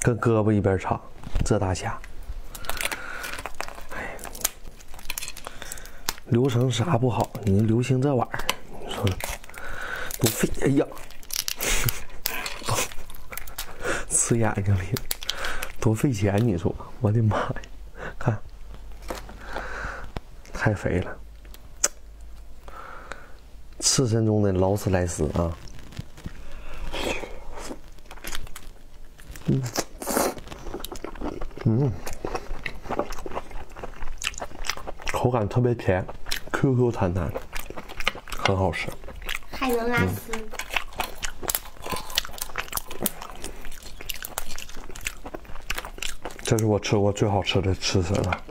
跟胳膊一边长，这大虾，哎，流程啥不好？你流行这玩意儿，你说多费？哎呀，刺眼睛里，多费钱？你说，我的妈呀！看，太肥了，刺身中的劳斯莱斯啊！嗯。嗯，口感特别甜，Q Q 弹弹，很好吃，还能拉丝。这是我吃过最好吃的刺身了。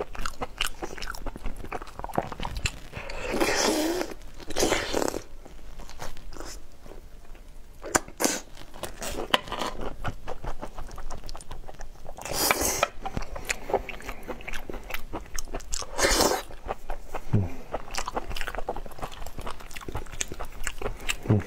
嗯。